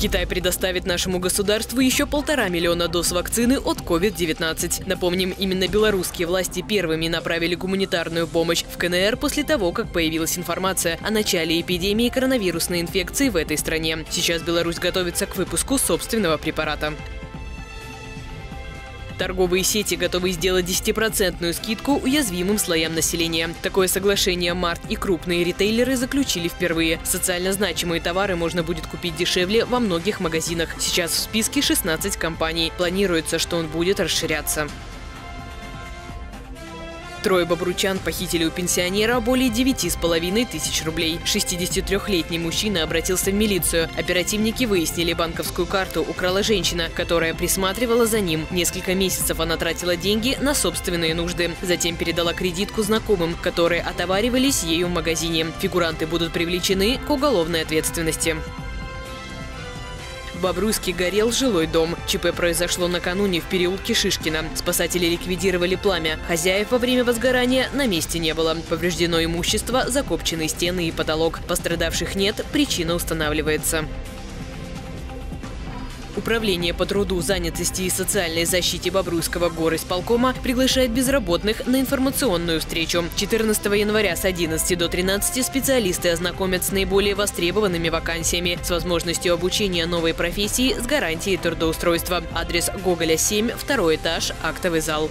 Китай предоставит нашему государству еще полтора миллиона доз вакцины от COVID-19. Напомним, именно белорусские власти первыми направили гуманитарную помощь в КНР после того, как появилась информация о начале эпидемии коронавирусной инфекции в этой стране. Сейчас Беларусь готовится к выпуску собственного препарата. Торговые сети готовы сделать 10% скидку уязвимым слоям населения. Такое соглашение Март и крупные ритейлеры заключили впервые. Социально значимые товары можно будет купить дешевле во многих магазинах. Сейчас в списке 16 компаний. Планируется, что он будет расширяться. Трое бобручан похитили у пенсионера более девяти с половиной тысяч рублей. 63-летний мужчина обратился в милицию. Оперативники выяснили, банковскую карту украла женщина, которая присматривала за ним. Несколько месяцев она тратила деньги на собственные нужды. Затем передала кредитку знакомым, которые отоваривались ею в магазине. Фигуранты будут привлечены к уголовной ответственности. В Бобруйске горел жилой дом. ЧП произошло накануне в переулке Шишкина. Спасатели ликвидировали пламя. Хозяев во время возгорания на месте не было. Повреждено имущество, закопчены стены и потолок. Пострадавших нет, причина устанавливается. Управление по труду, занятости и социальной защите Бобруйского горосполкома приглашает безработных на информационную встречу. 14 января с 11 до 13 специалисты ознакомят с наиболее востребованными вакансиями с возможностью обучения новой профессии с гарантией трудоустройства. Адрес Гоголя 7, второй этаж, актовый зал.